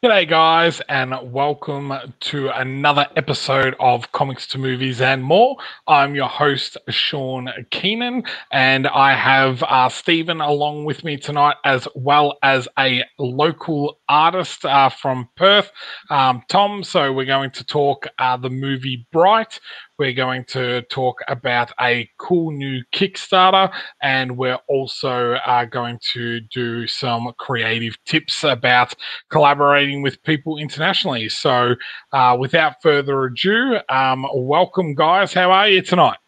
G'day, guys, and welcome to another episode of Comics to Movies and More. I'm your host, Sean Keenan, and I have uh, Stephen along with me tonight, as well as a local artist uh, from Perth, um, Tom. So, we're going to talk uh, the movie Bright, we're going to talk about a cool new Kickstarter, and we're also uh, going to do some creative tips about collaborating with people internationally. So, uh, without further ado, um, welcome, guys. How are you tonight?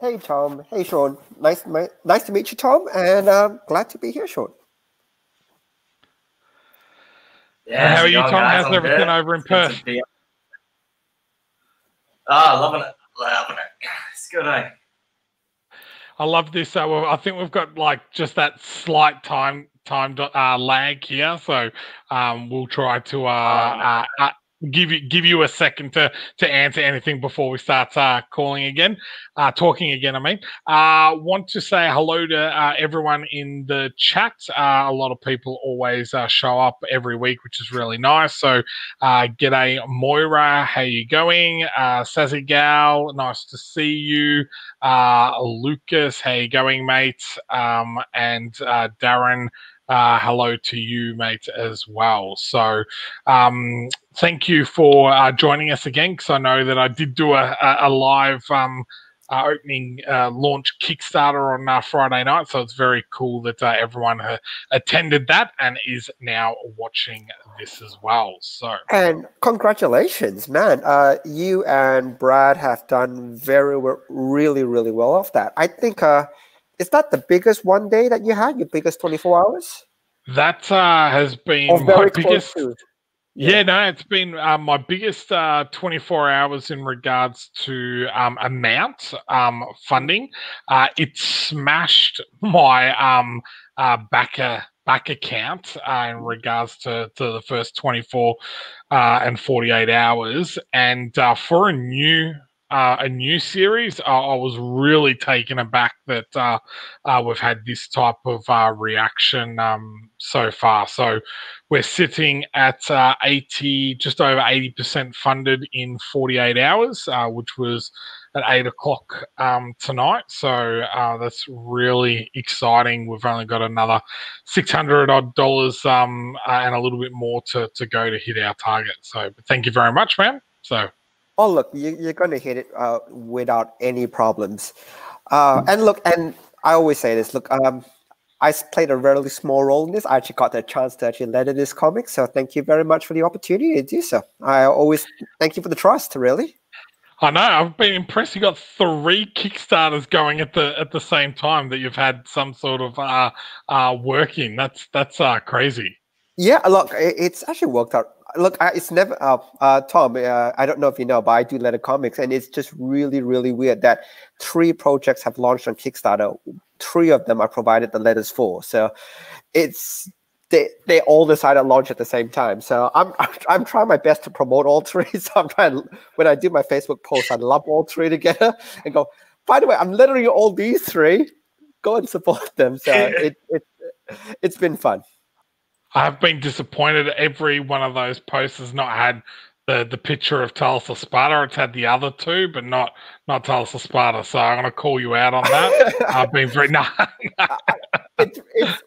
Hey, Tom. Hey, Sean. Nice, nice to meet you, Tom, and um, glad to be here, Sean. Yeah, how are you, Tom? How's everything good. over in Perth? Ah, loving it, loving it. It's good, eh? I love this. Uh, well, I think we've got like just that slight time time uh, lag here, so um, we'll try to uh, uh, uh give you give you a second to to answer anything before we start uh, calling again, uh, talking again. I mean, uh, want to say hello to uh, everyone in the chat. Uh, a lot of people always uh, show up every week, which is really nice. So, uh, g'day Moira, how you going? Uh, Sassy Gal, nice to see you. Uh, Lucas, how you going, mate? Um, and Darren uh, hello to you, mate, as well. So, um, thank you for uh, joining us again because I know that I did do a, a live um, uh, opening uh, launch Kickstarter on uh, Friday night. So, it's very cool that uh, everyone attended that and is now watching this as well. So, and congratulations, man. Uh you and Brad have done very, really, really well off that. I think is that the biggest one day that you had? Your biggest twenty four hours? That uh, has been or my biggest. Yeah. yeah. no, it's been uh, my biggest uh, 24 hours in regards to um, amount um, funding. Uh, it smashed my um, uh, backer back account uh, in regards to, to the first 24 uh, and 48 hours. And uh, for a new uh, a new series, uh, I was really taken aback that uh, uh we've had this type of uh, reaction um, so far. So we're sitting at uh, 80, just over 80% funded in 48 hours, which was at eight o'clock um, tonight. So that's really exciting. We've only got another 600 odd dollars um, and a little bit more to, to go to hit our target. So thank you very much, man. So oh look you, are going to hit it uh, without any problems uh, and look and i always say this look um, i played a really small role in this i actually got the chance to actually in this comic so thank you very much for the opportunity to do so i always thank you for the trust really I know. I've been impressed. You got three Kickstarters going at the at the same time that you've had some sort of uh, uh, working. That's that's uh, crazy. Yeah, look, it's actually worked out look, I, it's never uh, uh, Tom. Uh, I don't know if you know, but I do letter comics, and it's just really, really weird that three projects have launched on Kickstarter. Three of them are provided the letters for. So it's they they all decided to launch at the same time. So I'm I'm trying my best to promote all three. So I'm trying when I do my Facebook post, I lump all three together and go. By the way, I'm lettering all these three. Go and support them. So it it it's been fun. I've been disappointed. Every one of those posts has not had the the picture of Talos of Sparta. It's had the other two, but not not Talos of Sparta. So I'm going to call you out on that. I've been very no. it's, it's,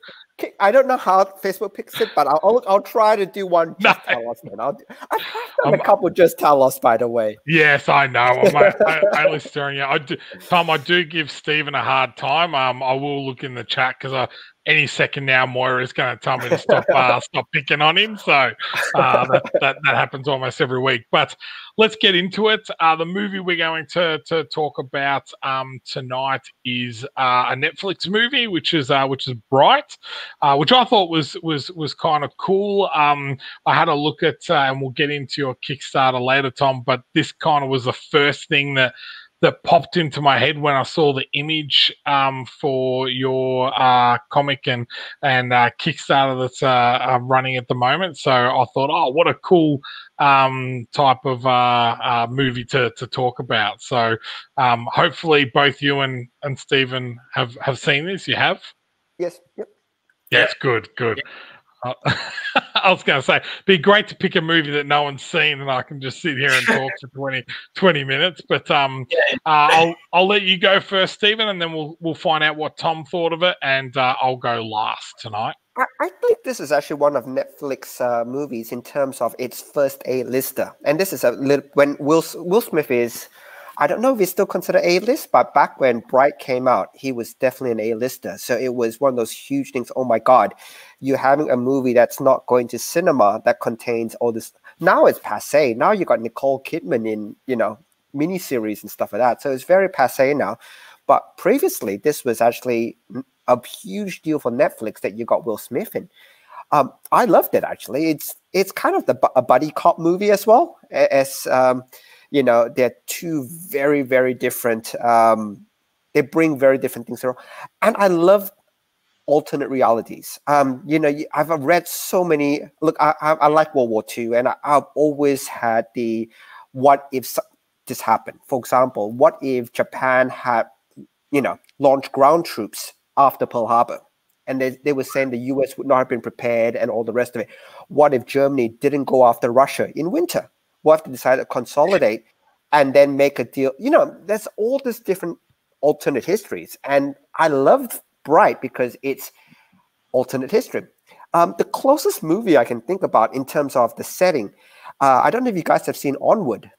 I don't know how Facebook picks it, but I'll I'll try to do one just no. Talos. Then I'll I've done a couple just Talos, by the way. Yes, I know. I'm only staring at. I do, Tom, I do give Stephen a hard time. Um, I will look in the chat because I any second now, Moira is going to tell me to stop uh, stop picking on him. So uh, that, that, that happens almost every week. But let's get into it. Uh, the movie we're going to to talk about um, tonight is uh, a Netflix movie, which is uh, which is Bright, uh, which I thought was was was kind of cool. Um, I had a look at, and we'll get into your Kickstarter later, Tom. But this kind of was the first thing that that popped into my head when I saw the image um, for your uh, comic and and uh, Kickstarter that's uh, uh running at the moment. So I thought, oh, what a cool um, type of uh, uh, movie to, to talk about. So um, hopefully, both you and and Stephen have have seen this. You have. Yes. Yep. Yes. Good. Good. I was going to say, be great to pick a movie that no one's seen, and I can just sit here and talk for 20, 20 minutes. But um, Yeah. uh, I'll I'll let you go first, Stephen, and then we'll we'll find out what Tom thought of it, and uh, I'll go last tonight. I, I think this is actually one of Netflix uh, movies in terms of its first A-lister, and this is a little when Will Will Smith is. I don't know if he's still considered A-list, but back when Bright came out, he was definitely an A-lister. So it was one of those huge things. Oh my God, you're having a movie that's not going to cinema that contains all this. Now it's passe. Now you got Nicole Kidman in, you know, miniseries and stuff like that. So it's very passe now. But previously, this was actually a huge deal for Netflix that you got Will Smith in. Um, I loved it actually. It's it's kind of the a buddy cop movie as well as um, you know they're two very very different. Um, they bring very different things around, and I love alternate realities. Um, you know, I've read so many. Look, I, I, I like World War II, and I, I've always had the what if this happened. For example, what if Japan had, you know, launched ground troops after Pearl Harbor? And they, they were saying the US would not have been prepared and all the rest of it. What if Germany didn't go after Russia in winter? What if they decided to consolidate and then make a deal? You know, there's all these different alternate histories. And I loved Bright because it's alternate history. Um, the closest movie I can think about in terms of the setting, uh, I don't know if you guys have seen Onward.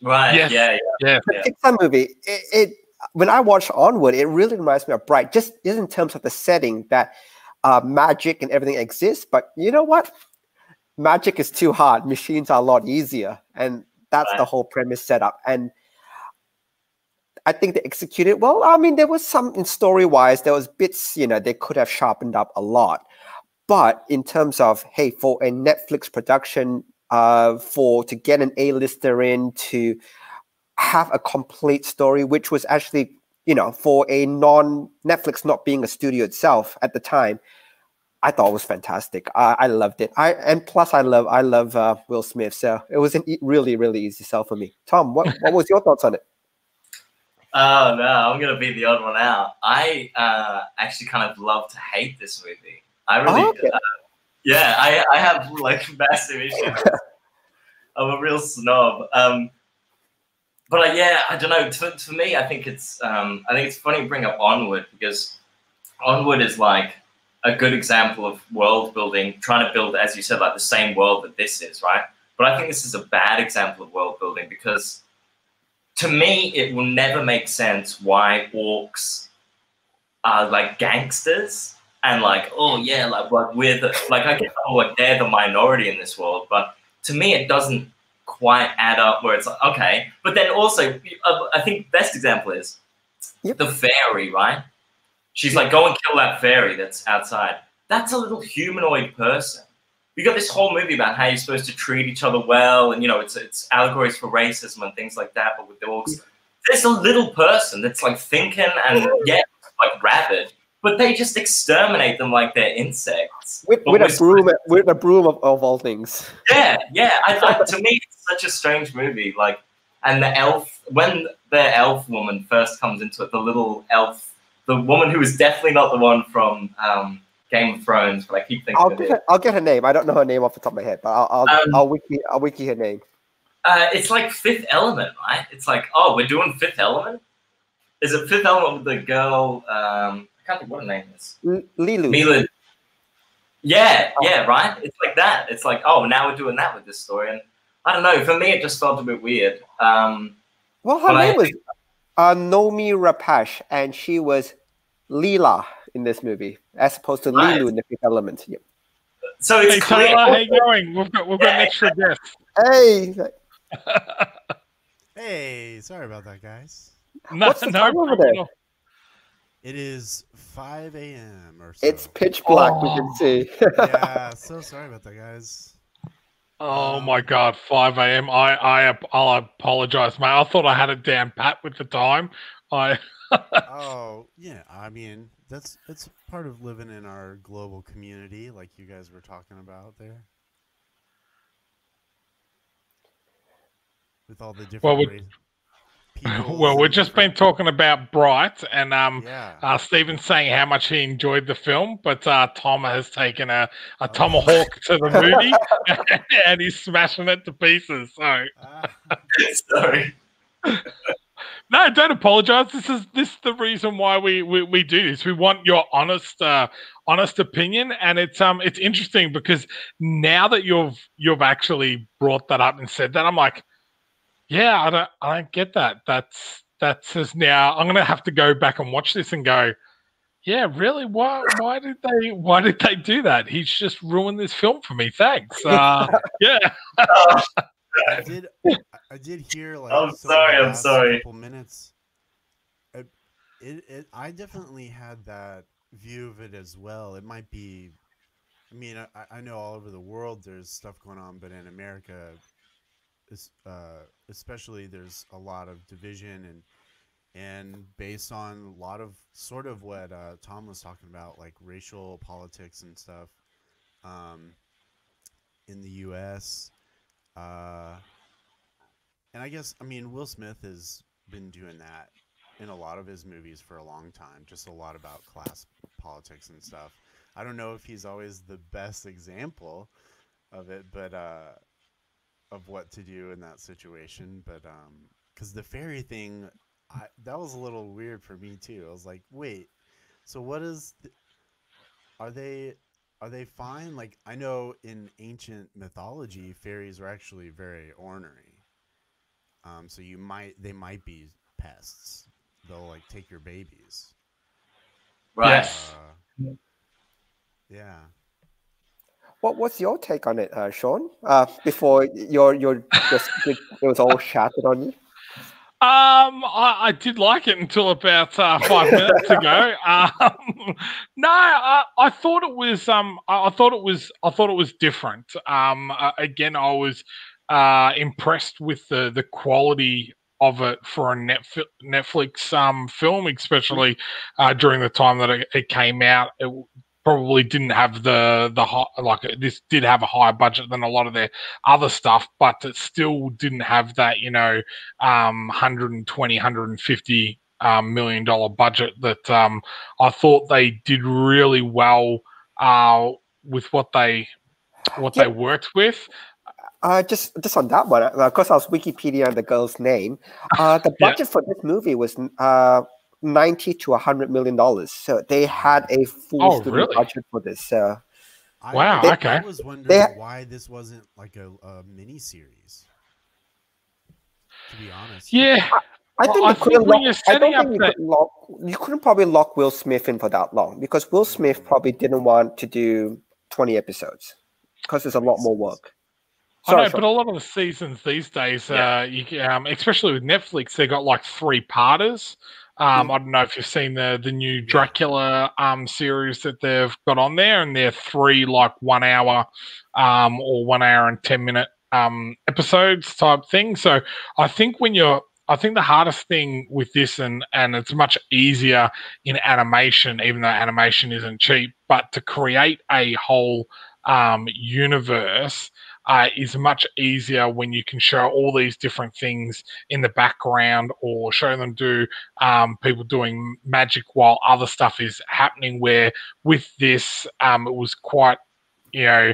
Right. Yes. Yeah. Yeah. Yeah, The Pixar movie. It, it when I watch Onward, it really reminds me of Bright, just just in terms of the setting that uh, magic and everything exists. But you know what? Magic is too hard. Machines are a lot easier, and that's the whole premise setup. And I think they executed well. I mean, there was some in story wise, there was bits you know they could have sharpened up a lot. But in terms of hey, for a Netflix production, uh, for to get an A-lister in to have a complete story, which was actually, you know, for a non Netflix not being a studio itself at the time, I thought it was fantastic. I, I loved it. I and plus I love I love uh, Will Smith, so it was a really really easy sell for me. Tom, what what was your thoughts on it? Oh no, I'm gonna be the odd one out. I uh, actually kind of love to hate this movie. I really, Oh, okay. uh, yeah, I, I have like massive issues. I'm a real snob. Um, but uh, yeah, I don't know. To, for me, I think it's um, I think it's funny to bring up Onward because Onward is like a good example of world building, trying to build, as you said, like the same world that this is, right? But I think this is a bad example of world building because to me, it will never make sense why orcs are like gangsters and like, oh yeah, like like we're the like I get oh like they're the minority in this world, but to me it doesn't quite add up where it's like okay. But then also, uh, I think best example is Yep. the fairy, right? She's like, go and kill that fairy that's outside. That's a little humanoid person. We got this whole movie about how you're supposed to treat each other well, and you know, it's it's allegories for racism and things like that. But with the orcs, there's a little person that's like thinking and yeah, like rabid, but they just exterminate them like they're insects. With, with a broom, with a broom of, of all things. yeah, yeah. I, I, to me, it's such a strange movie. Like, and the elf, when the elf woman first comes into it, the little elf, the woman who is definitely not the one from um, Game of Thrones, but I keep thinking I'll get her, I'll get her name. I don't know her name off the top of my head, but I'll I'll, Um, I'll wiki I'll wiki her name. Uh, it's like Fifth Element, right? It's like, oh, we're doing Fifth Element. Is it Fifth Element with the girl? Um, I can't think what her name is. L- Leeloo. Mila. Yeah, yeah, right. It's like that. It's like, oh, now we're doing that with this story, and I don't know. For me, it just felt a bit weird. Um, Well, her But I name was uh, Noomi Rapace, and she was Leela in this movie, as opposed to Right. Leeloo in the Fifth Element. Yeah. so it's Hey clear. Taylor, how you going? We've got we've got an extra guest. Hey, Hey, sorry about that, guys. No, What's the no time over problem there? at. It is 5 a.m. or so. it's pitch black. We Oh. can see. yeah, so sorry about that, guys. Oh my god, 5 a.m. I I I'll apologize, mate. I thought I had it down pat with the time. I Oh, yeah. I mean, that's it's part of living in our global community, like you guys were talking about there. With all the different Well, we- race- people. Well, we've just been talking about Bright, and um, Yeah. uh, Stephen's saying how much he enjoyed the film, but uh, Tom has taken a, a Oh. tomahawk to the movie, and he's smashing it to pieces. So Ah, Sorry. No, don't apologize. This is this is the reason why we, we, we do this. We want your honest uh, honest opinion, and it's um it's interesting because now that you've you've actually brought that up and said that, I'm like, yeah, I don't I don't get that. That's that's just now. I'm gonna have to go back and watch this and go. Yeah, really? Why? Why did they? Why did they do that? He's just ruined this film for me. Thanks. Uh, yeah. I did. I- did hear like. I'm sorry, I'm sorry. Couple minutes. It, it, it. I definitely had that view of it as well. It might be. I mean, I, I know all over the world there's stuff going on, but in America, uh, especially, there's a lot of division and and based on a lot of sort of what uh, Tom was talking about, like racial politics and stuff, um, in the U.S. Uh, and I guess I mean Will Smith has been doing that in a lot of his movies for a long time, just a lot about class politics and stuff. I don't know if he's always the best example of it, but uh, of what to do in that situation. But um, because the fairy thing, I, that was a little weird for me too. I was like, wait, so what is? are they? Are they fine? Like I know in ancient mythology, fairies are actually very ornery. Um, so you might they might be pests. They'll like take your babies. Right. Yes. Uh, yeah. What What's your take on it, uh, Sean? Uh, before your your just it was all shattered on you. Um, I, I did like it until about uh, five minutes ago. Um, no, I, I thought it was. Um, I, I thought it was. I thought it was different. Um, uh, again, I was uh, impressed with the the quality of it for a Netf- Netflix um film, especially uh, during the time that it, it came out. It probably didn't have the the high, like this did have a higher budget than a lot of their other stuff, but it still didn't have that you know um 120 150 um, million dollar budget that um I thought they did really well uh with what they what Yeah. they worked with. Uh, just just on that one, because I was Wikipedia and the girl's name. Uh, the Yeah. budget for this movie was uh, ninety to hundred million dollars. So they had a full Oh, studio really? budget for this. Uh, I, Wow, I, okay. I was wondering They- why this wasn't like a, a mini series. To be honest. Yeah, I Well, think I you think couldn't when lock, I don't think you that- could lock. You couldn't probably lock Will Smith in for that long because Will Smith probably didn't want to do twenty episodes because there's a lot more work. I know, Sorry, but a lot of the seasons these days, Yeah. uh, you, um, especially with Netflix, they got like three parters. Um. I don't know if you've seen the the new Dracula um series that they've got on there, and they're three like one hour, um, or one hour and ten minute um episodes type thing. So I think when you're I think the hardest thing with this, and and it's much easier in animation, even though animation isn't cheap, but to create a whole um, universe uh, is much easier when you can show all these different things in the background or show them do um, people doing magic while other stuff is happening. Where with this, um, it was quite, you know,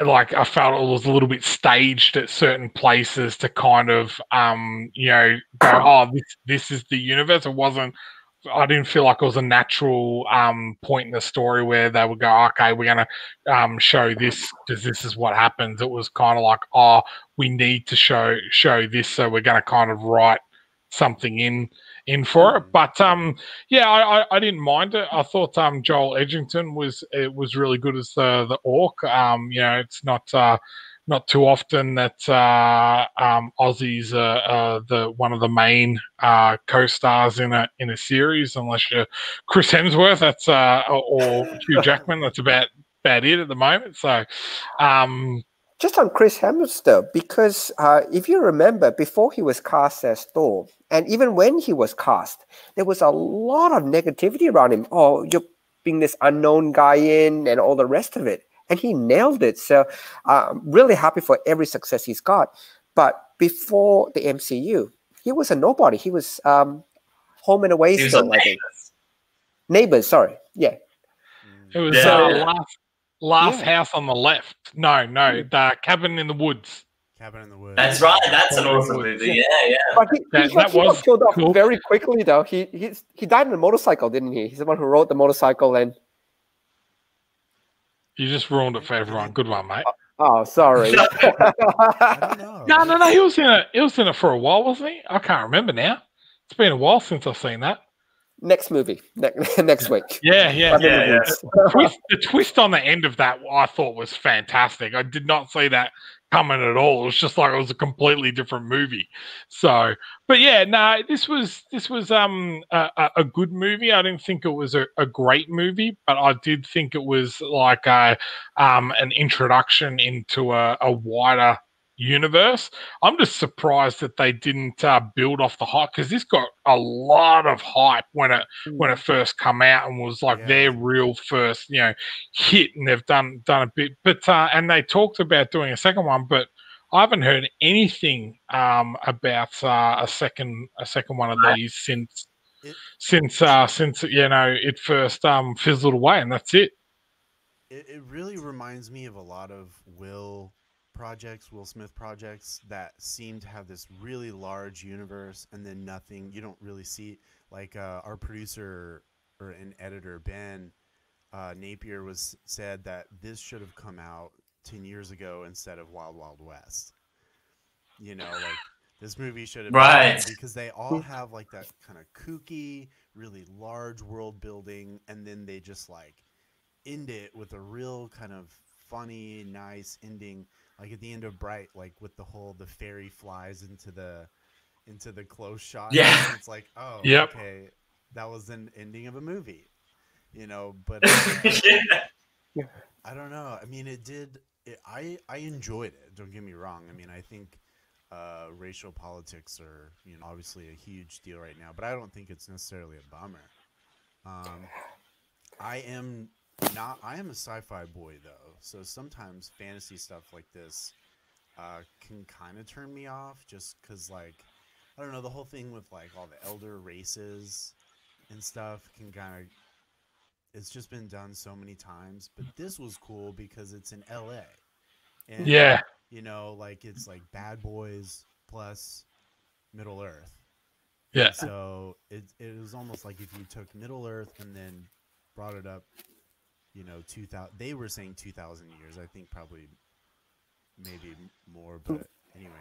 like I felt it was a little bit staged at certain places to kind of, um, you know, go, oh, this this is the universe. It wasn't. I didn't feel like it was a natural um, point in the story where they would go, okay, we're going to um, show this because this is what happens. It was kind of like, oh, we need to show show this, so we're going to kind of write something in in for it. Mhm. But um, yeah, I, I, I didn't mind it. I thought um, Joel Edgerton was it was really good as the the orc. Um, you know, it's not uh, not too often that uh, um, Aussies are the one of the main uh, co-stars in a in a series, unless you're Chris Hemsworth, that's uh, or, or Hugh Jackman. That's about about it at the moment. So, um, Just on Chris Hemsworth, because uh, if you remember, before he was cast as Thor, and even when he was cast, there was a lot of negativity around him. Oh, you're being this unknown guy in, and all the rest of it. And he nailed it. So uh, I'm really happy for every success he's got. But before the MCU, he was a nobody. He was um, home and away He was still. on I think neighbors. Sorry, yeah. It was Yeah, uh, last last Yeah. house on the left. No, no, the cabin in the woods. Cabin in the Woods. That's right. That's an Cabin in the awesome movie. Yeah, yeah. But he, That- he, got, that he got was killed off cool. very quickly, though. He he he died in a motorcycle, didn't he? He's the one who rode the motorcycle and. You just ruined it for everyone. Good one, mate. Oh, sorry. I don't know. No, no, no. He was in it. He was in it for a while, wasn't he? I can't remember now. It's been a while since I've seen that. next movie, next next week. Yeah, yeah. Cabin in Yeah, the twist, the twist on the end of that I thought was fantastic. I did not see that coming at all. It was just like it was a completely different movie. So, but yeah, no, this was this was um a, a- a good movie. I didn't think it was a, a great movie, but I did think it was like a um an introduction into a, a wider universe. I'm just surprised that they didn't uh, build off the hype because this got a lot of hype when it when it first come out and was like Yeah. their real first you know hit and they've done done a bit but uh and they talked about doing a second one but I haven't heard anything um about uh, a second a second one of these since It- since uh since you know it first um fizzled away and that's it it, it really reminds me of a lot of Will projects, Will Smith projects that seem to have this really large universe and then nothing. You don't really see like uh, our producer or an editor Ben uh, Napier was said that this should have come out ten years ago instead of Wild Wild West. You know, like this movie should have been Right. because they all have like that kind of kooky, really large world building, and then they just like end it with a real kind of funny, nice ending, like at the end of Bright, like with the whole the fairy flies into the into the close shot. Yeah. it's like oh, Yep. okay, that was an ending of a movie, you know. But yeah. I don't know. I mean, it did. It, I I enjoyed it. Don't get me wrong. I mean, I think uh, racial politics are you know obviously a huge deal right now, but I don't think it's necessarily a bummer. Um, I am not. I am a sci-fi boy though, so sometimes fantasy stuff like this uh, can kind of turn me off, just because like I don't know the whole thing with like all the elder races and stuff can kind of it's just been done so many times but this was cool because it's in la and yeah. you know like it's like bad boys plus middle earth. Yeah. So it, it was almost like if you took middle earth and then brought it up you know 2000 they were saying 2000 years i think probably maybe more but anyway.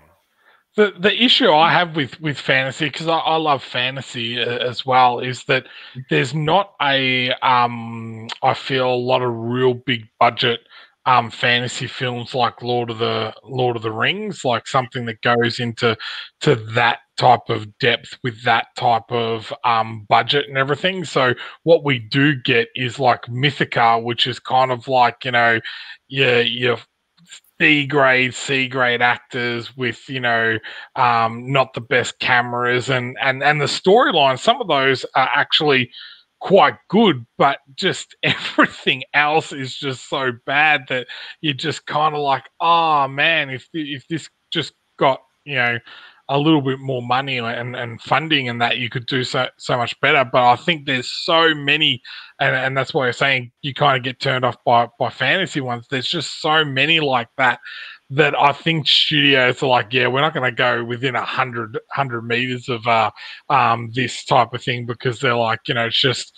The the issue I have with with fantasy because I, I love fantasy uh, as well is that there's not a um I feel a lot of real big budget um fantasy films like Lord of the Lord of the Rings like something that goes into to that type of depth with that type of um budget and everything so what we do get is like Mythica which is kind of like you know yeah your B grade, C grade actors with you know um, not the best cameras and and and the storyline. Some of those are actually quite good, but just everything else is just so bad that you're just kind of like, oh man, if if this just got you know a little bit more money and, and funding and that you could do so so much better. But I think there's so many and, and that's why I'm saying you kind of get turned off by by fantasy ones. There's just so many like that that I think studios are like, yeah, we're not going to go within a hundred hundred meters of uh, um, this type of thing because they're like, you know, it's just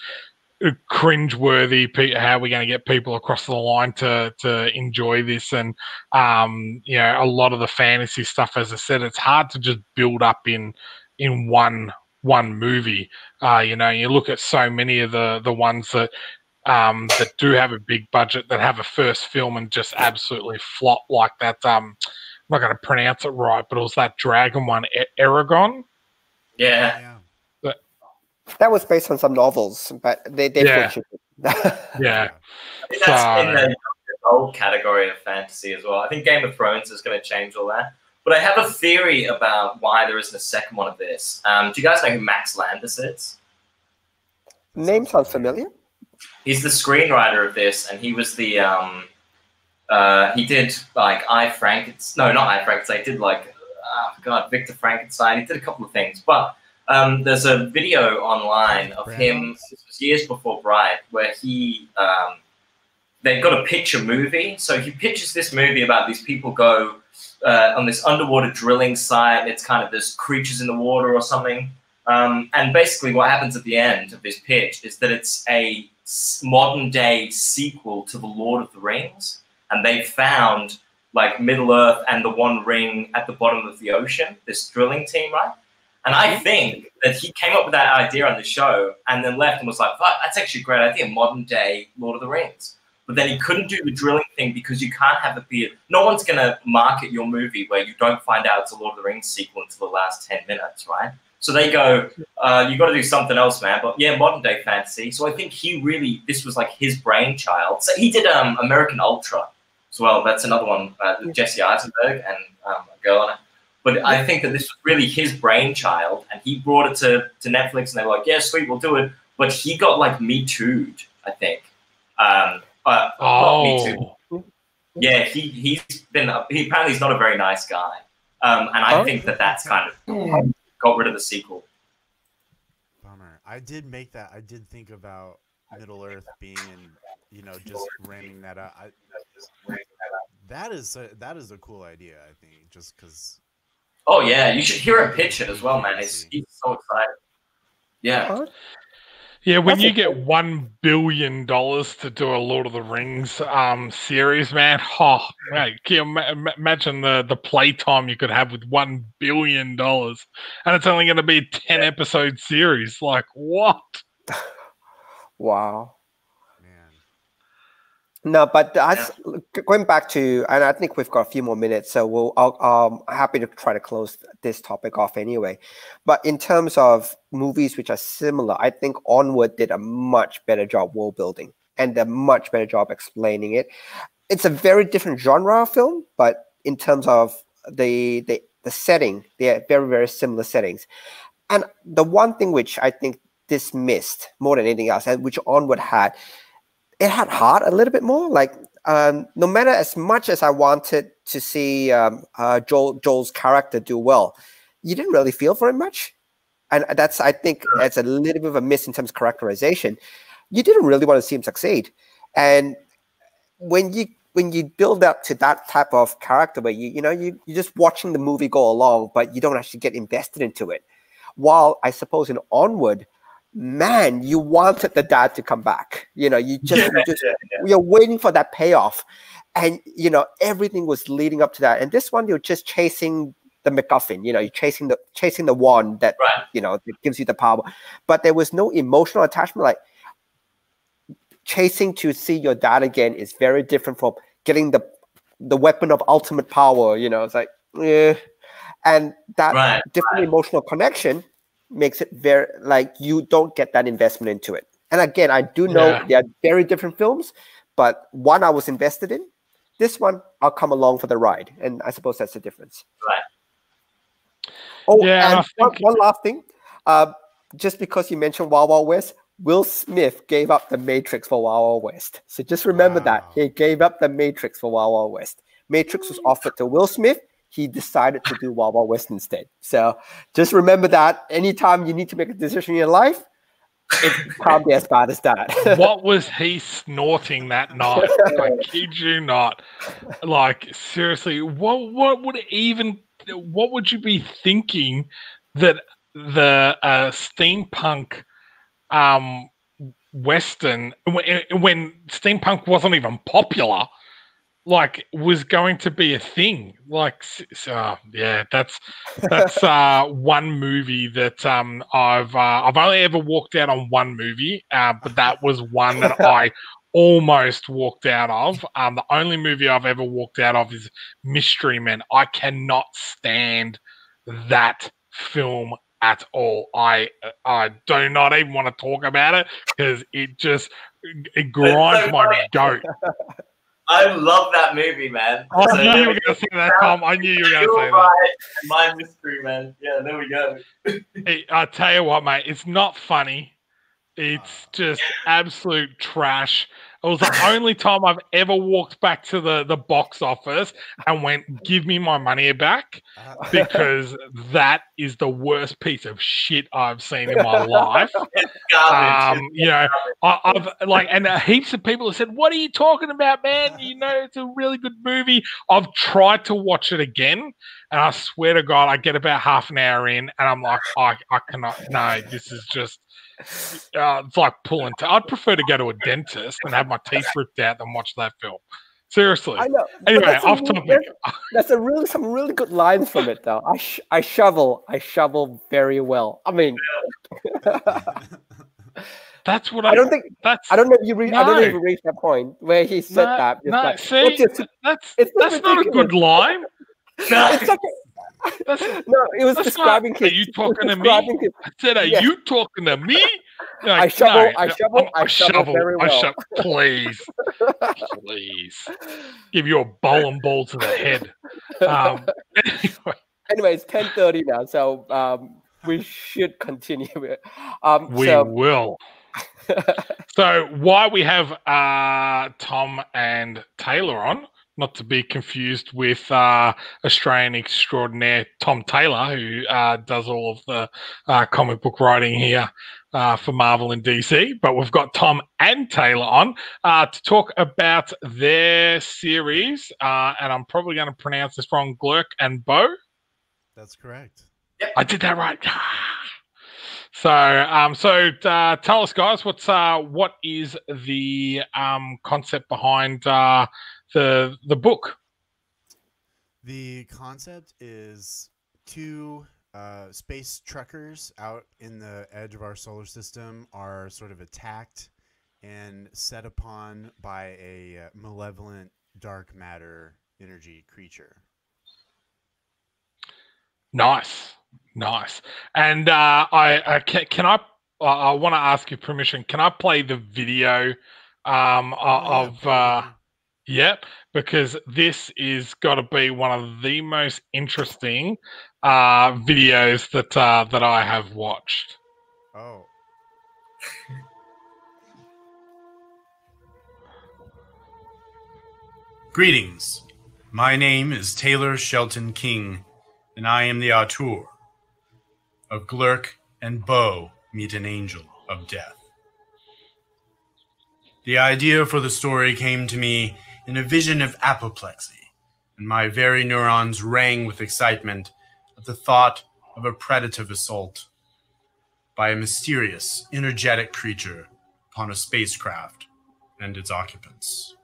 cringe-worthy. pe- How are we going to get people across the line to to enjoy this? And um, you know, a lot of the fantasy stuff, as I said, it's hard to just build up in in one one movie. Uh, you know, you look at so many of the the ones that um, that do have a big budget that have a first film and just absolutely flop like that. Um, I'm not going to pronounce it right, but it was that dragon one, Aragon. yeah. Yeah That was based on some novels, but they they Yeah. Yeah, I think that's in the old category of fantasy as well. I think Game of Thrones is going to change all that. But I have a theory about why there isn't a second one of this. Um, do you guys know who Max Landis is? Name sounds familiar. He's the screenwriter of this, and he was the um, uh, he did like I Frankenstein. No, not I Frankenstein. He did like oh God, Victor Frankenstein. He did a couple of things, but um, there's a video online of him years before Bright where he um, they've got a picture movie. So he pitches this movie about these people go uh, on this underwater drilling site. And it's kind of there's creatures in the water or something. Um, and basically, what happens at the end of this pitch is that it's a modern day sequel to The Lord of the Rings, and they found like Middle Earth and the One Ring at the bottom of the ocean. This drilling team, right? And I think that he came up with that idea on the show and then left and was like, "Fuck, that's actually a great idea, modern day Lord of the Rings." But then he couldn't do the drilling thing because you can't have it be. No one's gonna market your movie where you don't find out it's a Lord of the Rings sequel until the last ten minutes, right? So they go, uh, you got to do something else, man. But yeah, modern day fantasy. So I think he really, this was like his brainchild. So he did um, American Ultra as well. That's another one, uh, Jesse Eisenberg and um, a girl on it. But I think that this was really his brainchild, and he brought it to, to Netflix, and they were like, "Yeah, sweet, we'll do it." But he got like me too'd, I think. Um, uh, oh. me too. Yeah, he he's been he apparently he's not a very nice guy, um, and I oh. think that that's kind of got rid of the sequel. Bummer. I did make that. I did think about Middle Earth being in, you know, just ramming that up. I, that is a, that is a cool idea. I think just because. Oh yeah, you should hear him pitch it as well, man. He's, he's so excited. Yeah. Yeah, when you get one billion dollars to do a Lord of the Rings um, series, man, oh, mate, can you ima- imagine the the playtime you could have with one billion dollars, and it's only going to be a ten episode series. Like what? wow. No, but that's yeah. going back to, and I think we've got a few more minutes, so we'll. I'll, um, happy to try to close this topic off anyway. But in terms of movies which are similar, I think Onward did a much better job world building and a much better job explaining it. It's a very different genre of film, but in terms of the the the setting, they are very very similar settings. And the one thing which I think this missed more than anything else, and which Onward had it had heart a little bit more. Like um, no matter as much as I wanted to see um, uh, Joel Joel's character do well, you didn't really feel for him much, and that's I think that's a little bit of a miss in terms of characterization. You didn't really want to see him succeed, and when you when you build up to that type of character where you you know you you're just watching the movie go along, but you don't actually get invested into it. While I suppose in Onward, man, you wanted the dad to come back. You know, you just, yeah, just yeah, yeah. you're waiting for that payoff. And you know, everything was leading up to that. And this one, you're just chasing the MacGuffin. You know, you're chasing the chasing the wand that right. you know that gives you the power. But there was no emotional attachment. Like chasing to see your dad again is very different from getting the the weapon of ultimate power. You know, it's like yeah. And that right. different right. emotional connection makes it very like you don't get that investment into it. And again, I do know yeah. they are very different films, but one I was invested in. This one, I'll come along for the ride, and I suppose that's the difference. Right. Oh, yeah, and one, one, last thing. Uh, just because you mentioned Wild Wild West, Will Smith gave up the Matrix for Wild Wild West. So just remember wow. that he gave up the Matrix for Wild Wild West. Matrix was offered to Will Smith he decided to do Wild West instead. So just remember that anytime you need to make a decision in your life, it can't be as bad as that. what was he snorting that night? I kid you not. Like seriously, what what would even what would you be thinking that the uh, steampunk um western when, when steampunk wasn't even popular like was going to be a thing. Like, uh, yeah, that's that's uh, one movie that um, I've uh, I've only ever walked out on one movie, uh, but that was one that I almost walked out of. Um, the only movie I've ever walked out of is Mystery Men. I cannot stand that film at all. I I do not even want to talk about it because it just it grinds my goat. I love that movie, man. Oh, I knew you were going to say that, Tom. I knew you were going to say that. My mystery, man. Yeah, there we go. hey, I tell you what, mate. It's not funny. It's ah. just absolute trash. It was the only time I've ever walked back to the, the box office and went, give me my money back Uh, because that is the worst piece of shit I've seen in my life. Um, you know, I, I've like, and uh, heaps of people have said, "What are you talking about, man? You know, it's a really good movie." I've tried to watch it again, and I swear to God, I get about half an hour in, and I'm like, I, I cannot. No, this is just. Uh, it's like pulling. T- I'd prefer to go to a dentist and have my teeth ripped out than watch that film. Seriously. I know. Anyway, that's a off really- topic. That's, that's a really some really good lines from it though. I sh- I shovel I shovel very well. I mean, That's what I. I don't think That's. I don't know if you read. I don't know if No. you reached that point where he said No, that. No, like, see, what's your that's it's not that's not a good line. it's such a- That's, no, it was That's describing not- his. are you talking to me? describing his- I said, "Are Yeah. you talking to me?" You're I like, shovel- "No, I no, shovel- I'm- I shovel very I well." sho- please, please, give you a bowling ball to the head. Um, anyway, Anyway, it's ten thirty now, so um, we should continue. it. Um, we so will. So, why we have uh, Tom and Taylor on, not to be confused with uh, Australian extraordinaire Tom Taylor, who uh, does all of the uh, comic book writing here uh, for Marvel and DC, but we've got Tom and Taylor on uh, to talk about their series, uh, and I'm probably going to pronounce this wrong, Glurk and Bo. That's correct. I did that right. So, um, so uh, tell us, guys, what's uh, what is the um, concept behind uh, the the book? The concept is two uh, space truckers out in the edge of our solar system are sort of attacked and set upon by a uh, malevolent dark matter energy creature. Nice, nice. And uh, I, I can, can I? I, I want to ask your permission. Can I play the video um, of? Uh, Yep, because this is got to be one of the most interesting uh, videos that uh, that I have watched. oh, Greetings. My name is Taylor Shelton King, and I am the auteur of Glurk and Bo Meet an Angel of Death. The idea for the story came to me in a vision of apoplexy, and my very neurons rang with excitement at the thought of a predative assault by a mysterious, energetic creature upon a spacecraft and its occupants.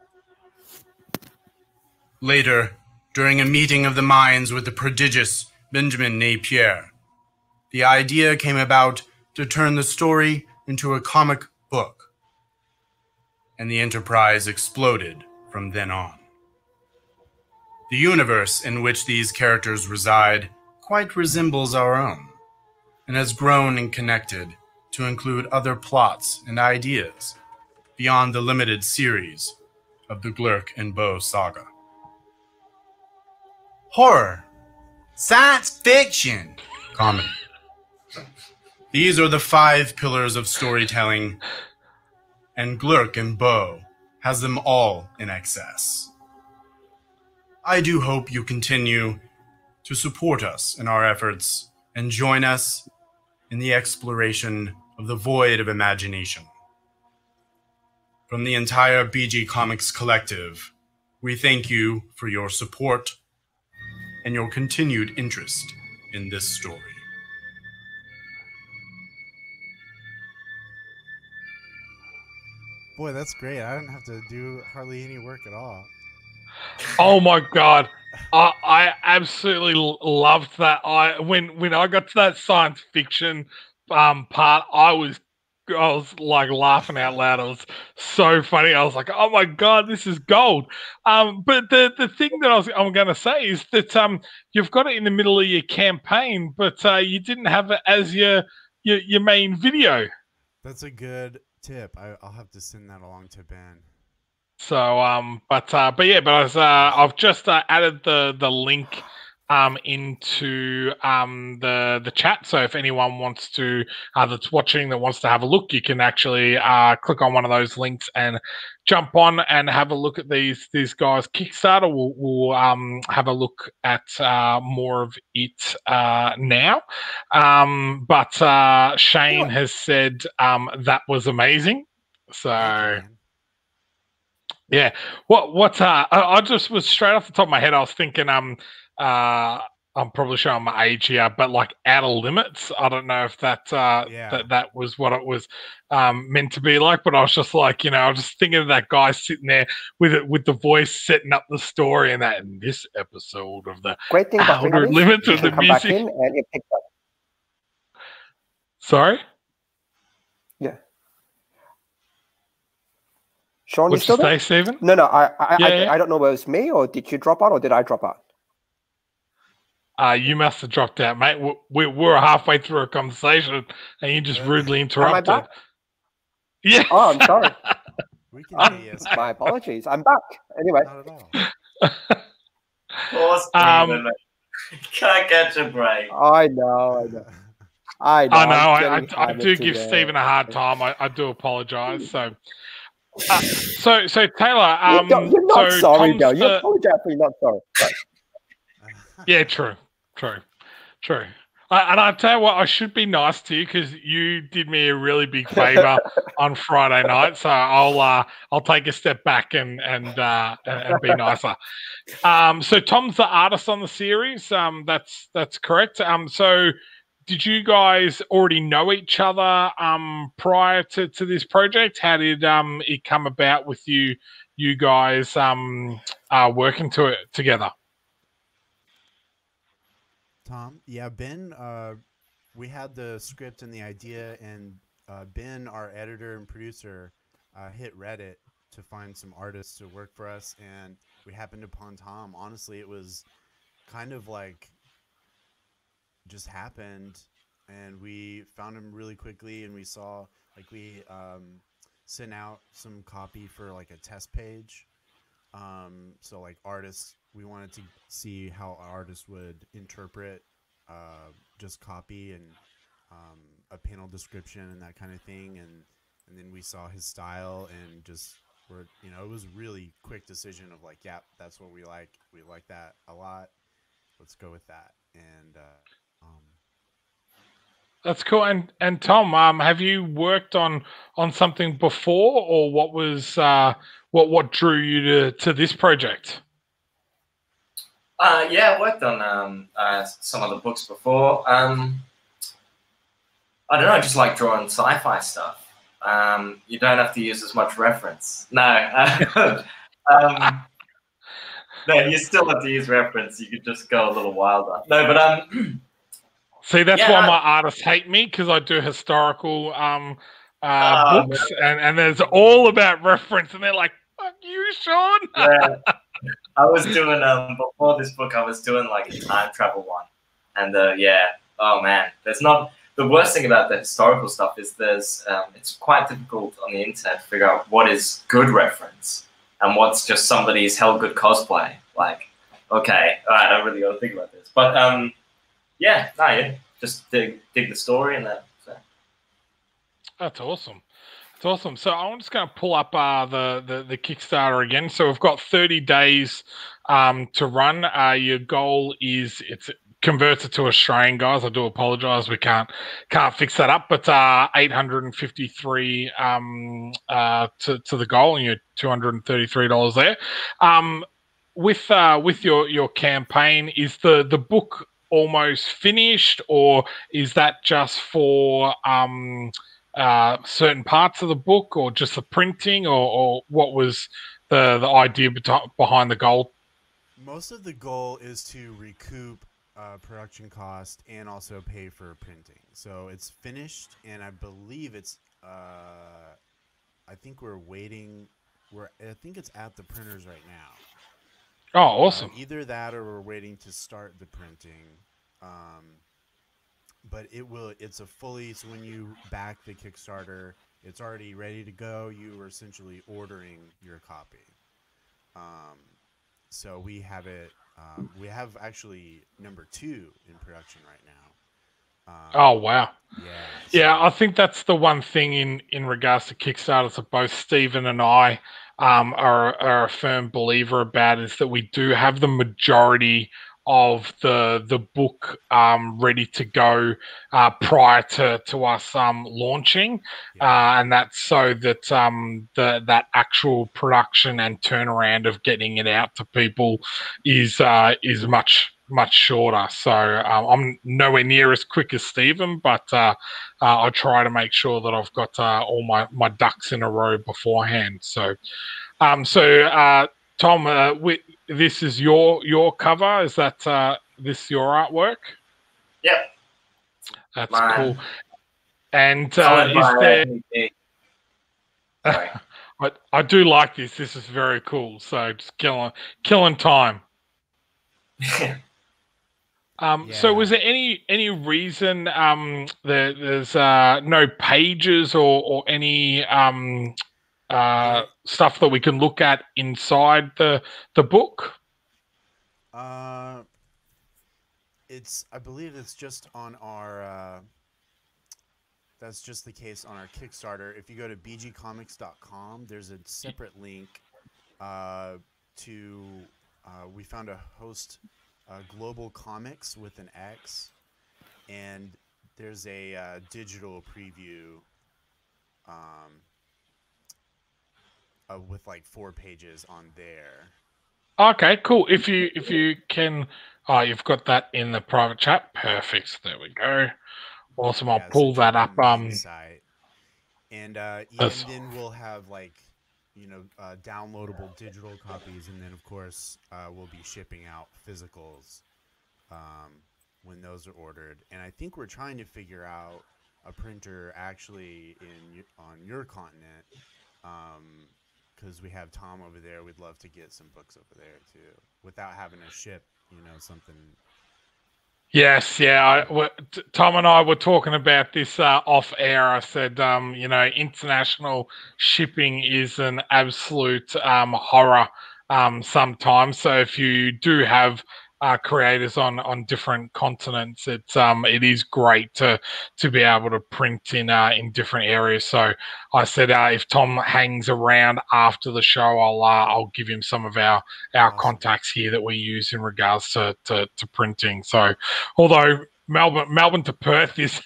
Later, during a meeting of the minds with the prodigious Benjamin Napier, the idea came about to turn the story into a comic book. And the enterprise exploded from then on. The universe in which these characters reside quite resembles our own, and has grown and connected to include other plots and ideas beyond the limited series of the Glurk and Bo saga horror, science fiction, comedy. These are the five pillars of storytelling, and Glurk and Bo has them all in excess. I do hope you continue to support us in our efforts and join us in the exploration of the void of imagination. From the entire BG Comics collective, we thank you for your support and your continued interest in this story. Boy, that's great. I didn't have to do hardly any work at all. Oh my god, I, I absolutely loved that. I when when I got to that science fiction um part, I was I was like laughing out loud. It was so funny. I was like, "Oh my god, this is gold!" Um, but the the thing that I was I'm going to say is that um you've got it in the middle of your campaign, but uh, you didn't have it as your your, your main video. That's a good tip. I, I'll have to send that along to Ben. So um, but uh, but yeah, but I was, uh, I've just uh, added the the link um, into um, the the chat. So if anyone wants to uh, that's watching that wants to have a look, you can actually uh, click on one of those links and jump on and have a look at these these guys Kickstarter. We'll, we'll um, have a look at uh, more of it uh, now. Um, but uh, Shane has said um, that was amazing. So. Thank you, man. Yeah. What what uh I, I just was straight off the top of my head, I was thinking um uh I'm probably showing my age here, but like outer limits. I don't know if that uh Yeah. that that was what it was um meant to be like, but I was just like, you know, I was just thinking of that guy sitting there with it with the voice setting up the story and that in this episode of the Great thing about outer Ring limits of the can music. and it picked up. Sorry? Yeah. Sean, you What'd still you there? say, Stephen? No, no, I, I, Yeah, I, yeah. I don't know whether it's me or did you drop out or did I drop out? Uh, you must have dropped out, mate. We, we we're halfway through a conversation and you just rudely interrupted. Yeah. Oh, I'm sorry. We can Um, say yes. My apologies. I'm back. Anyway, Not at all. Um, Stephen. Can't catch a break. I know, I know. I know. I know. I'm I, I, getting I hammered do give today. Stephen a hard time. I, I do apologise. So, uh, so, so Taylor. You're Um, not- you're not so sorry, Tom's though. You the- apologize for you're not sorry. Yeah, true, true, true. I, and I tell you what, I should be nice to you because you did me a really big favour on Friday night. So I'll uh, I'll take a step back and and uh, and, and be nicer. Um, so Tom's the artist on the series. Um, that's that's correct. Um, so did you guys already know each other um, prior to, to this project? How did um, it come about with you you guys um, uh, working to it together? Tom, yeah, Ben, uh, we had the script and the idea, and uh, Ben, our editor and producer, uh, hit Reddit to find some artists to work for us, and we happened upon Tom. Honestly, it was kind of like just happened, and we found him really quickly, and we saw like we um, sent out some copy for like a test page. Um, so like artists, we wanted to see how artists would interpret uh, just copy and um, a panel description and that kind of thing, and and then we saw his style and just were you know it was really quick decision of like yeah that's what we like we like that a lot let's go with that and uh, um, That's cool. And and Tom, um, have you worked on on something before, or what was uh, what what drew you to to this project? Uh, yeah, I worked on um, uh, some of the books before. Um, I don't know, I just like drawing sci-fi stuff. Um, you don't have to use as much reference. No, um, no, you still have to use reference. You could just go a little wilder. No, but um, See, that's Yeah, why my artists hate me because I do historical um uh, Oh, books, and and there's all about reference, and they're like, "Fuck you, Sean." yeah, I was doing um before this book. I was doing like a time travel one, and uh, yeah, oh man, there's not. The worst thing about the historical stuff is there's um, it's quite difficult on the internet to figure out what is good reference and what's just somebody's hell good cosplay. Like, okay, all right, I really got to think about this. But um, yeah, no, yeah, just dig dig the story and that. So. That's awesome. That's awesome. So I'm just going to pull up uh, the, the the Kickstarter again. So we've got 30 days um, to run. Uh, your goal is it's converted to Australian guys. I do apologise. We can't can't fix that up. But uh, 853 um, uh, to to the goal, and you're 233 dollars there. Um, with uh, with your your campaign, is the the book almost finished, or is that just for um, uh, certain parts of the book, or just the printing, or, or what was the the idea behind the goal? most of the goal is to recoup uh, production cost and also pay for printing so it's finished and i believe it's uh, i think we're waiting we're i think it's at the printers right now Oh, Uh, awesome! either that or we're waiting to start the printing. Um, but it will. It's a fully. So when you back the Kickstarter, it's already ready to go. You are essentially ordering your copy. Um, so we have it Um, we have actually number two in production right now. Um, Oh wow. yeah. Yeah, I think that's the one thing in in regards to Kickstarters that both Stephen and I um, are are a firm believer about is that we do have the majority of the the book um, ready to go uh, prior to to us um, launching, yeah. uh, and that's so that um, the that actual production and turnaround of getting it out to people is uh, is much much shorter. So um, I'm nowhere near as quick as Stephen, but uh, uh, I try to make sure that I've got uh, all my, my ducks in a row beforehand. So, um, so uh, Tom, uh, wi- this is your your cover. Is that uh, this your artwork? Yep. That's Mine. cool. And uh, is there? Anthony P. Sorry. I, I do like this. This is very cool. So just killing killing time. Um, So was there any any reason um, there, there's uh, no pages or, or any um, uh, stuff that we can look at inside the the book? Uh, it's I believe it's just on our. Uh, that's just the case on our Kickstarter. If you go to bgcomics.com, there's a separate link uh, to. Uh, we found a host, uh, GlobalComix with an X, and there's a uh, digital preview. Um, uh, with like four pages on there. Okay, cool. If you if you can, oh, you've got that in the private chat. Perfect. There we go. Awesome. I'll Yeah, pull that up. Um, site. and uh, then we'll have like you know uh, downloadable digital copies, and then of course uh, we'll be shipping out physicals um, when those are ordered. And I think we're trying to figure out a printer actually in on your continent. Because we have Tom over there, we'd love to get some books over there too, without having to ship, you know, something Yes, yeah. I, Tom and I were talking about this uh, off air. I said, um, you know, international shipping is an absolute um, horror um, sometimes. So if you do have uh, creators on on different continents, it's um, it is great to to be able to print in uh, in different areas. So I said, uh, if Tom hangs around after the show, I'll uh, I'll give him some of our our contacts here that we use in regards to to, to printing. So although Melbourne Melbourne to Perth is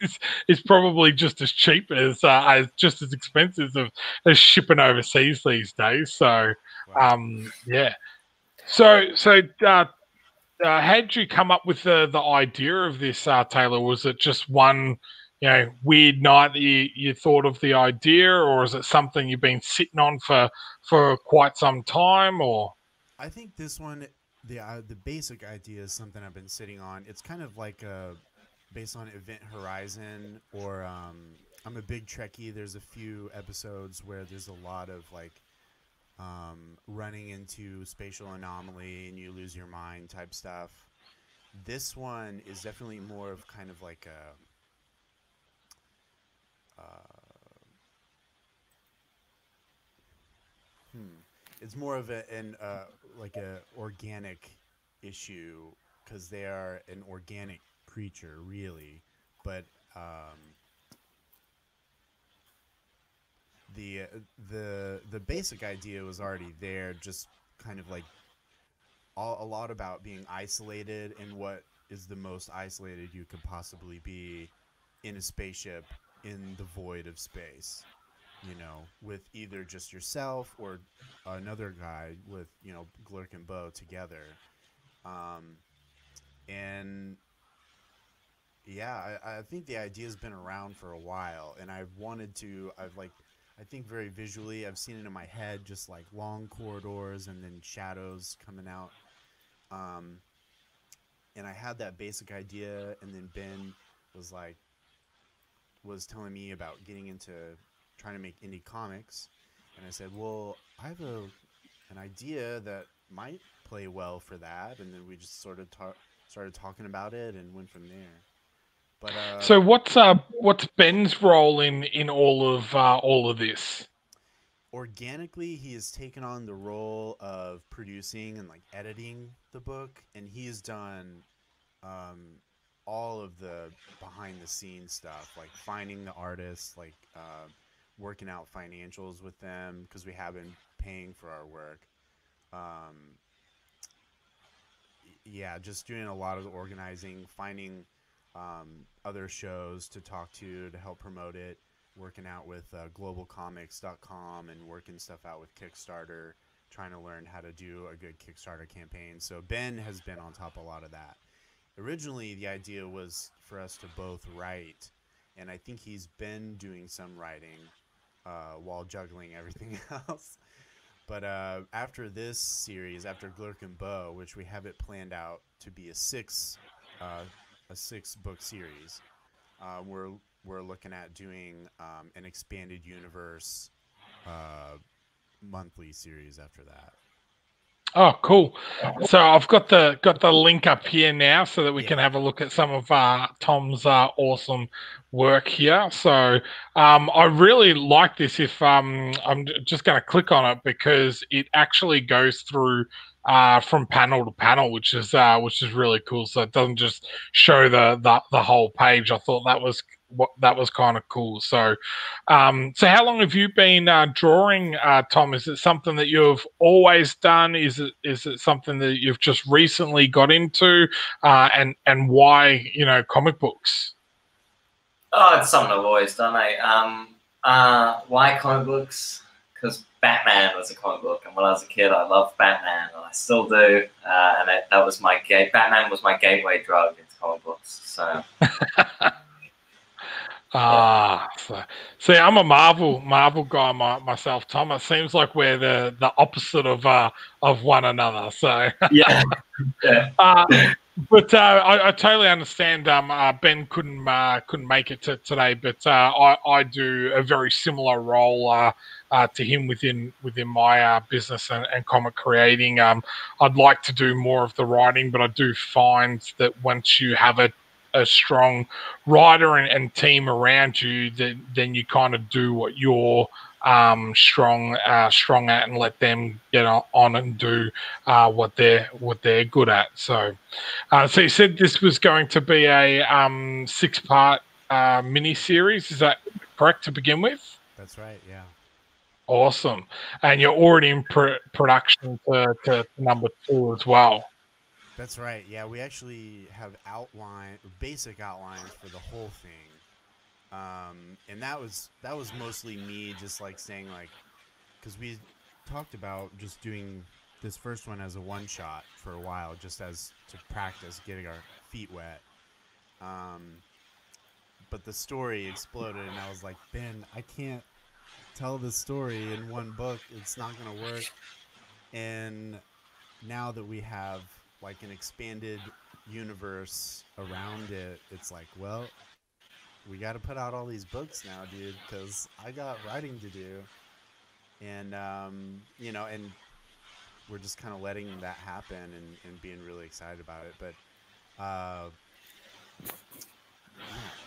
is, is probably just as cheap as uh, as just as expensive as, as shipping overseas these days. So Wow. um, yeah. So so uh, uh, did you come up with the the idea of this, uh, Taylor? Was it just one? You know, weird night that you, you thought of the idea, or is it something you've been sitting on for for quite some time? Or I think this one, the uh, the basic idea is something I've been sitting on. It's kind of like uh, based on Event Horizon, or um, I'm a big Trekkie. There's a few episodes where there's a lot of like um, running into spatial anomaly and you lose your mind type stuff. This one is definitely more of kind of like a. Uh, hmm it's more of a, an uh, like a organic issue because they are an organic creature really but um, the uh, the the basic idea was already there just kind of like all, a lot about being isolated and what is the most isolated you could possibly be in a spaceship in the void of space you know, with either just yourself or another guy with, you know, Glurk and Bo together. Um, and yeah, I, I think the idea's been around for a while, and I've wanted to, I've like, I think very visually, I've seen it in my head, just like long corridors and then shadows coming out. Um, and I had that basic idea, and then Ben was like, was telling me about getting into trying to make indie comics, and I said, "Well, I have a an idea that might play well for that," and then we just sort of ta- started talking about it and went from there. But uh, so, what's uh what's Ben's role in in all of uh, all of this? organically he has taken on the role of producing and like editing the book and he has done um, all of the behind the scenes stuff like finding the artists like uh, working out financials with them because we have been paying for our work um, yeah just doing a lot of the organizing finding um, other shows to talk to to help promote it working out with uh, globalcomix.com and working stuff out with Kickstarter, trying to learn how to do a good Kickstarter campaign. So Ben has been on top of a lot of that. Originally, the idea was for us to both write, and I think he's been doing some writing uh, while juggling everything else. But uh, after this series, after Glurk and Bo, which we have it planned out to be a six, uh, a six book series, uh, we're we're looking at doing um, an expanded universe uh, monthly series after that. Oh, cool! So I've got the got the link up here now, so that we Yeah. can have a look at some of uh, Tom's uh, awesome work here. So um, I really like this. If um, I'm just going to click on it because it actually goes through uh, from panel to panel, which is uh, which is really cool. So it doesn't just show the the, the whole page. I thought that was what that was kind of cool. So, um, so how long have you been uh, drawing, uh, Tom? Is it something that you've always done? Is it is it something that you've just recently got into? Uh, and and why you know comic books? Oh, it's something I've always done. I um uh why comic books? Because Batman was a comic book, and when I was a kid, I loved Batman, and I still do. Uh, and it, that was my. Batman was my gateway drug into comic books. So Ah, so, see, I'm a Marvel Marvel guy my, myself, Tom. It seems like we're the the opposite of uh of one another. So. yeah, yeah. Uh, but uh, I, I totally understand. Um, uh, ben couldn't uh, couldn't make it to today, but uh, I, I do a very similar role uh, uh, to him within within my uh, business and, and comic creating. Um, I'd like to do more of the writing, but I do find that once you have a a strong rider and, and team around you, then then you kind of do what you're um, strong uh, strong at and let them get on, on and do uh, what they're what they're good at. So, uh, so you said this was going to be a um, six part uh, mini series. Is that correct to begin with? That's right. Yeah. Awesome, and you're already in pr- production to, to number two as well. That's right. Yeah, we actually have outline, basic outlines for the whole thing, um, and that was that was mostly me just like saying like, because we talked about just doing this first one as a one shot for a while, just as to practice getting our feet wet. Um, but the story exploded, and I was like, Ben, I can't tell the story in one book. It's not gonna work. And now that we have like an expanded universe around it, it's like, well, we got to put out all these books now, dude, because I got writing to do, and um, you know, and we're just kind of letting that happen and, and being really excited about it. But uh,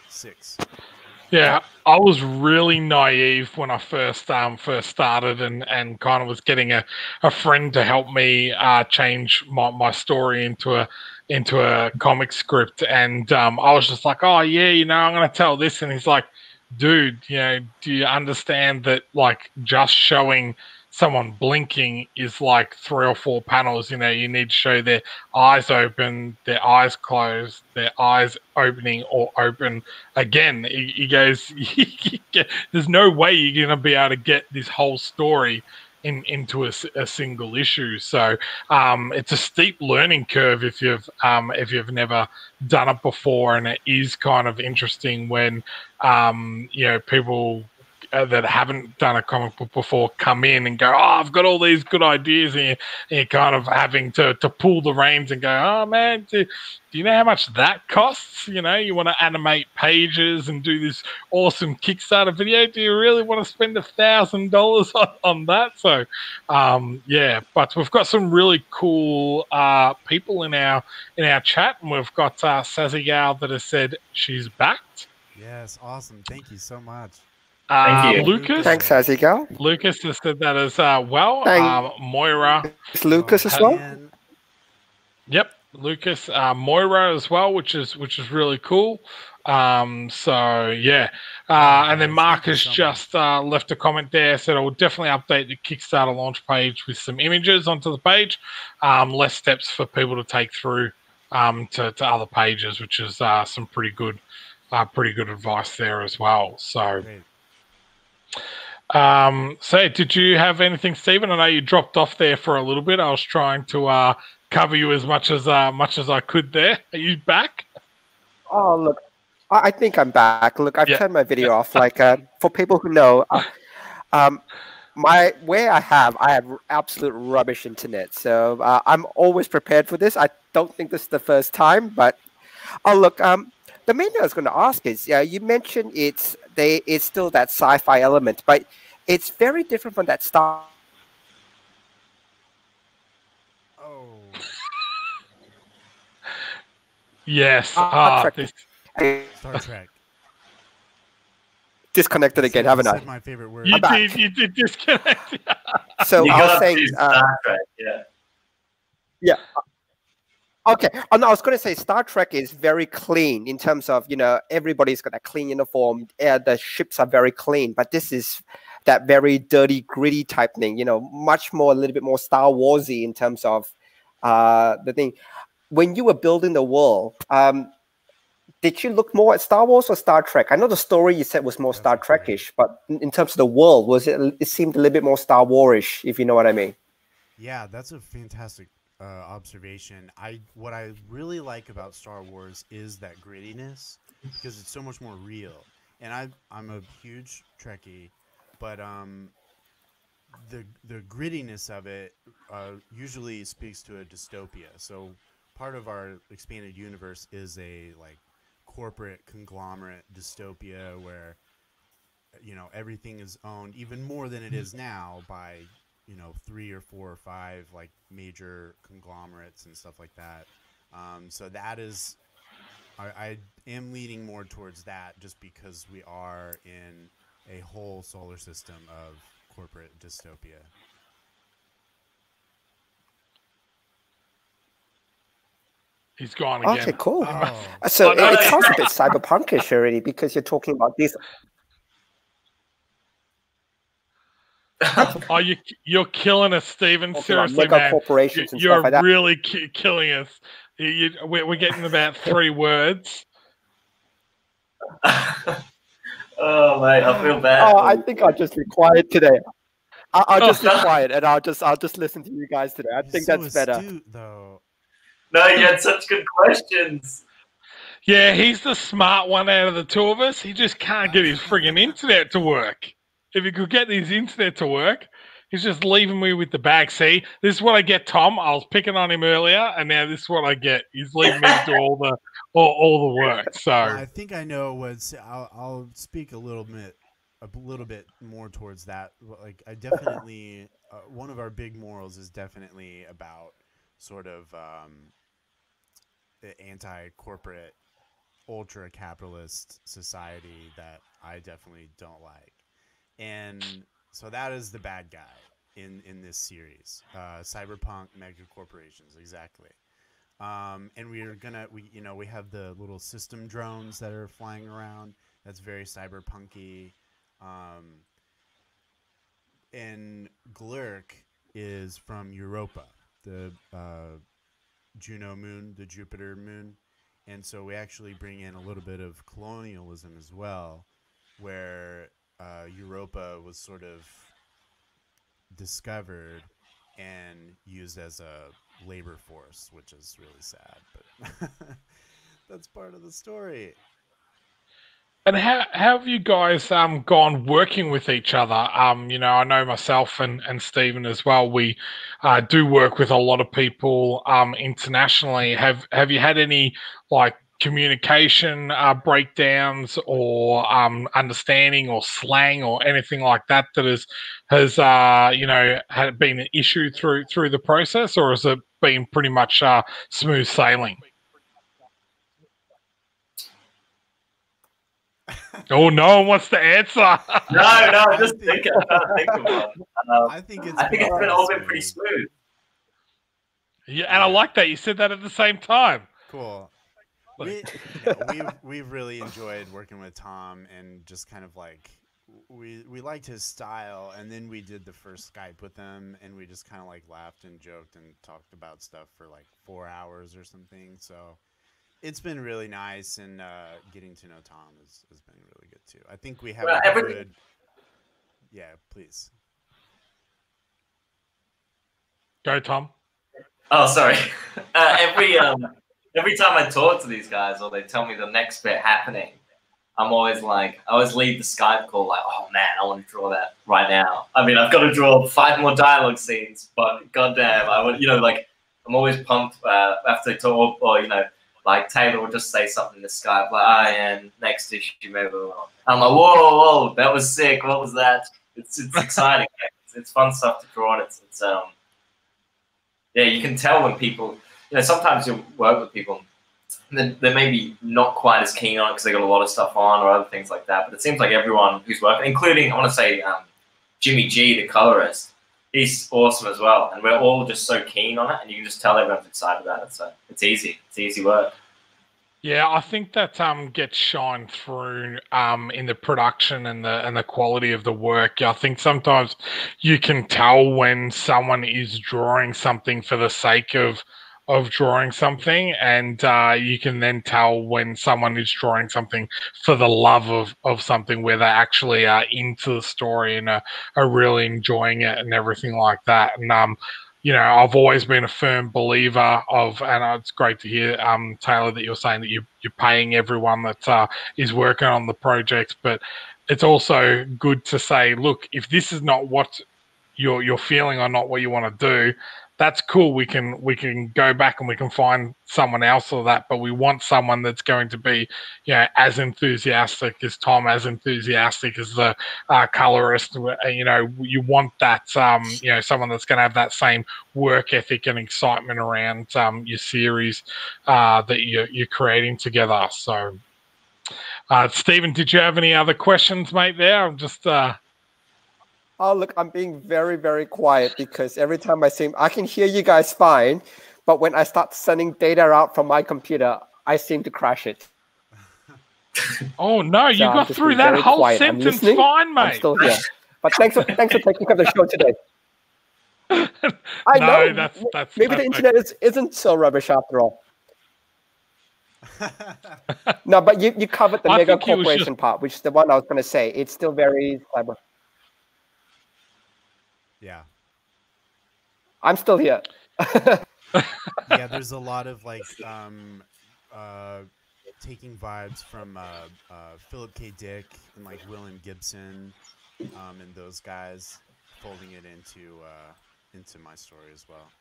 six. Yeah, I was really naive when I first um first started and and kind of was getting a, a friend to help me uh change my, my story into a into a comic script and um I was just like, "Oh yeah, you know, I'm going to tell this." And he's like, "Dude, you know, do you understand that like just showing someone blinking is like three or four panels, you know, you need to show their eyes open, their eyes closed, their eyes opening or open again. He, goes, there's no way you're going to be able to get this whole story in, into a single issue. So um, it's a steep learning curve if you've um, if you've never done it before, and it is kind of interesting when um, you know people uh, that haven't done a comic book before come in and go, "Oh, I've got all these good ideas," and you- and you're kind of having to to pull the reins and go, "Oh man, do, do you know how much that costs? You know, you want to animate pages and do this awesome Kickstarter video. Do you really want to spend a thousand dollars on that?" So, um, yeah, but we've got some really cool uh, people in our in our chat, and we've got uh, Sassy Gal that has said she's backed. Yes, awesome. Thank you so much. Uh, Thank you. Lucas. Thanks, Sassy Gal. Lucas has said that as uh, well. Thank- Um, Moira. It's Lucas as well. Man, Yep, Lucas. Uh, Moira as well, which is which is really cool. Um, so yeah, uh, and then Marcus just uh, left a comment there. Said I will definitely update the Kickstarter launch page with some images onto the page. Um, less steps for people to take through um, to, to other pages, which is uh, some pretty good, uh, pretty good advice there as well. So. great. Um, so did you have anything, Stephen? I know you dropped off there for a little bit. I was trying to uh, cover you as much as uh, much as I could there. Are you back? Oh, look, I think I'm back. Look, I've Yeah. turned my video off. Like, uh, for people who know, uh, um, my where I have, I have absolute rubbish internet. So uh, I'm always prepared for this. I don't think this is the first time, but oh, look, um, the main thing I was going to ask is, yeah, you mentioned it's they, it's still that sci-fi element, but it's very different from that Star. Oh, Yes. Uh, Ah, Trek. this, Star Trek. Disconnected I again, said- haven't I I? said my favorite word. you did. You did disconnect. So you I was saying, to uh, Star Trek, yeah. Okay. Oh, no, I was going to say Star Trek is very clean in terms of, you know, everybody's got a clean uniform. Uh, the ships are very clean, but this is that very dirty, gritty type thing, you know, much more, a little bit more Star Warsy in terms of uh, the thing. When you were building the world, um, did you look more at Star Wars or Star Trek? I know the story you said was more Star Trekish, but in, in terms of the world, was it? It seemed a little bit more Star Warish, if you know what I mean. Yeah, that's a fantastic uh, observation. I what I really like about Star Wars is that grittiness because it's so much more real. And I I'm a huge Trekkie, but um, the the grittiness of it uh, usually speaks to a dystopia. So part of our expanded universe is a like corporate conglomerate dystopia where you know everything is owned even more than it is now by you know three or four or five like major conglomerates and stuff like that um, so that is I, I am leaning more towards that just because we are in a whole solar system of corporate dystopia He's gone again. Okay, cool. oh So Oh, no, it, it no. sounds a bit cyberpunkish already because you're talking about this. Oh, you you're killing us, Stephen. talking Seriously, mega man. corporations You- and You're stuff like that. really ki- killing us. You, you, we're, we're getting about three words. oh mate, I feel bad. Oh, I think I'll just be quiet today. I, I'll just be quiet and I'll just I'll just listen to you guys today. I He's think so that's better. though no, you had such good questions. Yeah, he's the smart one out of the two of us. He just can't get his friggin' internet to work. If he could get his internet to work, he's just leaving me with the bag. See, this is what I get, Tom. I was picking on him earlier, and now this is what I get. He's leaving me to do all the all, all the work. So I think I know what's. I'll, I'll speak a little bit, a little bit more towards that. Like I definitely, uh, one of our big morals is definitely about sort of um, the anti-corporate, ultra-capitalist society that I definitely don't like, and so that is the bad guy in in this series. Uh, cyberpunk mega corporations, exactly. Um, and we are gonna we you know we have the little system drones that are flying around. That's very cyberpunky. Um, and glurk is from europa the uh, juno moon the jupiter moon. And so we actually bring in a little bit of colonialism as well where uh, europa was sort of discovered and used as a labor force, which is really sad, but that's part of the story. And how, how have you guys um, gone working with each other? Um, you know, I know myself and, and Stephen as well. We uh, do work with a lot of people um, internationally. Have have you had any like communication uh, breakdowns or um, understanding or slang or anything like that that has has uh, you know had been an issue through through the process, or has it been pretty much uh, smooth sailing? Oh, no one wants to answer. No, no, just think, think about it. Um, I think it's. I think it's been all been pretty smooth. yeah, and I like that you said that at the same time. Cool. Like- We, yeah, we've we've really enjoyed working with Tom and just kind of like we we liked his style and then we did the first Skype with him and we just kind of like laughed and joked and talked about stuff for like four hours or something. So it's been really nice and uh, getting to know Tom has, has been really good too. I think we have Well, a every- good. Yeah, please. Go, Tom. Oh, sorry. Uh, every um, every time I talk to these guys or they tell me the next bit happening, I'm always like, I always leave the Skype call like, oh man, I want to draw that right now. I mean, I've got to draw five more dialogue scenes, but goddamn, I would, you know, like I'm always pumped uh, after they talk, or you know, like Taylor will just say something in the Skype like, oh yeah, next issue maybe. we'll-" I'm like, whoa, whoa, that was sick. What was that? It's it's exciting. it's, it's fun stuff to draw, and it's it's um, yeah, you can tell when people, you know, sometimes you work with people, they they may be not quite as keen on it because they got a lot of stuff on or other things like that. But it seems like everyone who's working, including I want to say um, Jimmy G, the colorist, he's awesome as well, and we're all just so keen on it, and you can just tell everyone's excited about it. So it's easy, it's easy work. Yeah, I think that um gets shined through um in the production and the and the quality of the work. I think sometimes you can tell when someone is drawing something for the sake of of drawing something, and uh, you can then tell when someone is drawing something for the love of of something, where they actually are into the story and are, are really enjoying it and everything like that. And um, you know, I've always been a firm believer of, and it's great to hear, um, Taylor, that you're saying that you, you're paying everyone that uh, is working on the project, but it's also good to say, look, if this is not what you're you're feeling or not what you want to do, that's cool. We can we can go back and we can find someone else or that, but we want someone that's going to be, you know, as enthusiastic as Tom, as enthusiastic as the uh, colorist. Uh, You know, you want that, um, you know, someone that's going to have that same work ethic and excitement around um, your series uh, that you're, you're creating together. So, uh, Stephen, did you have any other questions, mate? There, I'm just. Uh, Oh, look, I'm being very, very quiet because every time I seem, I can hear you guys fine, but when I start sending data out from my computer, I seem to crash it. oh no, you So I'm got through that whole quiet. I'm sentence fine, I'm mate. still here. But thanks for thanks for taking up the show today. I no, know. that's that's Maybe the that's internet is, isn't so rubbish after all. No, but you, you covered the I mega think he was corporation part, which is the one I was going to say. It's still very cyber. Yeah. I'm still here. yeah, there's a lot of like um, uh, taking vibes from uh, uh, Philip K. Dick and like William Gibson um, and those guys, folding it into uh, into my story as well.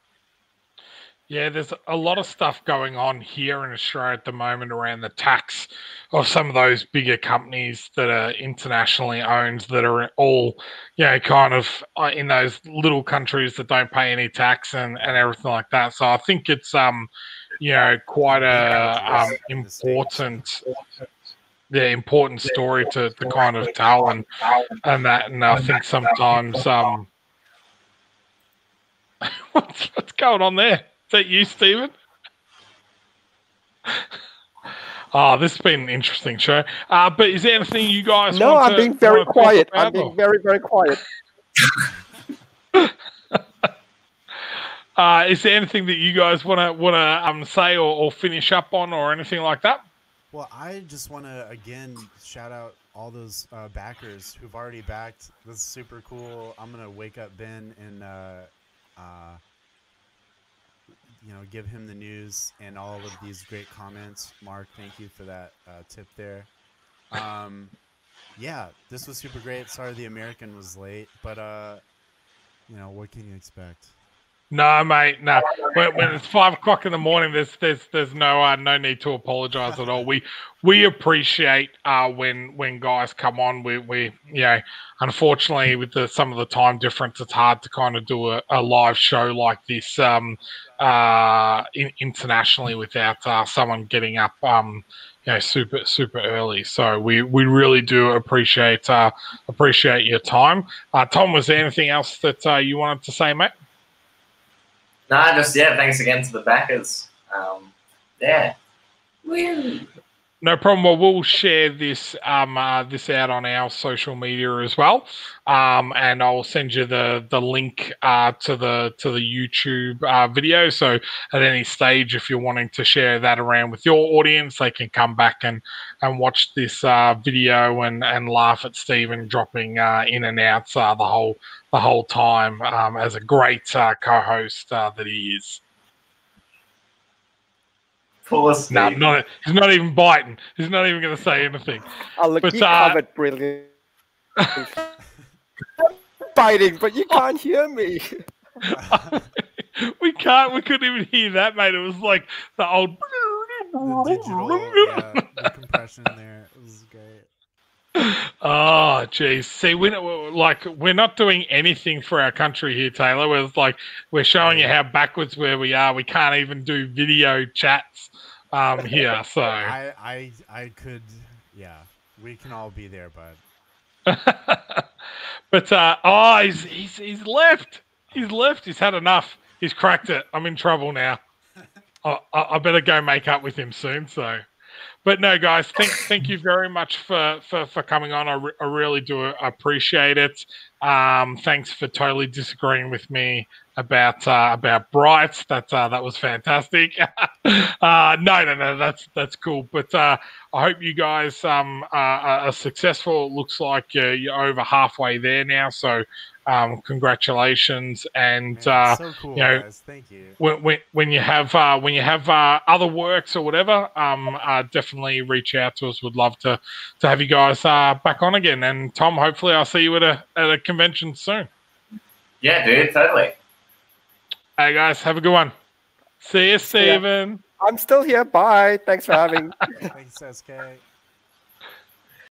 Yeah, there's a lot of stuff going on here in Australia at the moment around the tax of some of those bigger companies that are internationally owned that are all, you know, kind of uh, in those little countries that don't pay any tax and, and everything like that. So I think it's, um, you know, quite a um, important, yeah, important story to, to kind of tell and and that. And I think sometimes, um, what's what's going on there? Is that you, Stephen? Oh, this has been an interesting show. Uh, but is there anything you guys No, want I'm to, being very want to talk quiet. I'm about, being or- very, very quiet. Uh, is there anything that you guys want to want to um, say or, or finish up on or anything like that? Well, I just want to again shout out all those uh, backers who've already backed. This is super cool. I'm gonna wake up Ben and uh, uh, you know give him the news and all of these great comments. Mark, thank you for that uh, tip there. Um, yeah, this was super great. Sorry the American was late, but uh, you know what can you expect? No, mate. No. When, when it's five o'clock in the morning, there's there's there's no uh, no need to apologise at all. We we appreciate uh, when when guys come on. We we you know, unfortunately with the some of the time difference, it's hard to kind of do a, a live show like this um, uh, in, internationally without uh, someone getting up um, you know super super early. So we we really do appreciate uh, appreciate your time. Uh, Tom, was there anything else that uh, you wanted to say, mate? Nah, just yeah. Thanks again to the backers. Um, yeah. No problem. Well, we'll share this um, uh, this out on our social media as well, um, and I'll send you the the link uh, to the to the YouTube uh, video. So at any stage, if you're wanting to share that around with your audience, they can come back and and watch this uh, video and and laugh at Stephen dropping uh, in and out uh, the whole the whole time um, as a great co-host that he is. Full of No, not, he's not even biting. He's not even going to say anything. Oh, look, But, you uh, covered brilliant. Biting, but you can't hear me. we can't. We couldn't even hear that, mate. It was like the old. The digital, yeah, the compression there It was great. Oh, geez. See, we're not, like we're not doing anything for our country here, Taylor. We're like we're showing you how backwards where we are. We can't even do video chats um, here. So, I, I, I could, yeah. We can all be there, but but uh, oh, he's, he's he's left. He's left. He's had enough. He's cracked it. I'm in trouble now. I, I I better go make up with him soon. So, but no, guys, thank thank you very much for for, for coming on. I, re- I really do appreciate it. Um, thanks for totally disagreeing with me about uh, about Bright. That uh, that was fantastic. uh, no, no, no, that's that's cool. But uh, I hope you guys um, are, are successful. It looks like you're, you're over halfway there now. So um, congratulations and. man, uh, so cool, you know, guys. Thank you. when, when, when you have uh, when you have uh, other works or whatever, um, uh, definitely reach out to us. Would love to to have you guys uh, back on again. And Tom, hopefully, I'll see you at a at a convention soon. Yeah, dude, totally. Hey guys, have a good one. See you, ya. Stephen. I'm still here. Bye. Thanks for having. Thanks, SK.